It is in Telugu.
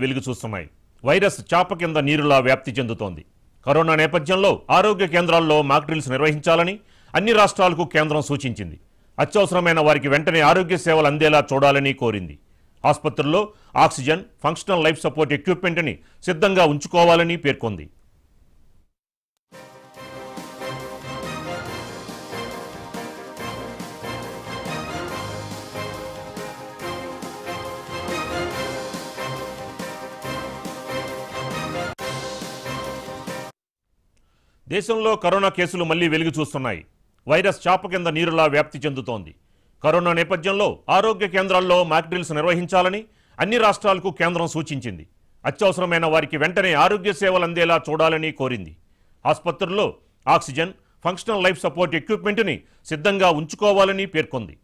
వెలుగు చూస్తున్నాయి. వైరస్ చాప కింద నీరులా వ్యాప్తి చెందుతోంది. కరోనా నేపథ్యంలో ఆరోగ్య కేంద్రాల్లో మాక్ డ్రిల్స్ నిర్వహించాలని అన్ని రాష్ట్రాలకు కేంద్రం సూచించింది. అత్యవసరమైన వారికి వెంటనే ఆరోగ్య సేవలు అందేలా చూడాలని కోరింది. ఆసుపత్రుల్లో ఆక్సిజన్ ఫంక్షనల్ లైఫ్ సపోర్ట్ ఎక్విప్మెంట్ని సిద్ధంగా ఉంచుకోవాలని పేర్కొంది. దేశంలో కరోనా కేసులు మళ్ళీ వెలుగు చూస్తున్నాయి. వైరస్ చాప కింద నీరులా వ్యాప్తి చెందుతోంది. కరోనా నేపథ్యంలో ఆరోగ్య కేంద్రాల్లో మాక్డ్రిల్స్ నిర్వహించాలని అన్ని రాష్ట్రాలకు కేంద్రం సూచించింది. అత్యవసరమైన వారికి వెంటనే ఆరోగ్య సేవలు అందేలా చూడాలని కోరింది. ఆసుపత్రుల్లో ఆక్సిజన్ ఫంక్షనల్ లైఫ్ సపోర్ట్ ఎక్విప్మెంట్ని సిద్ధంగా ఉంచుకోవాలని పేర్కొంది.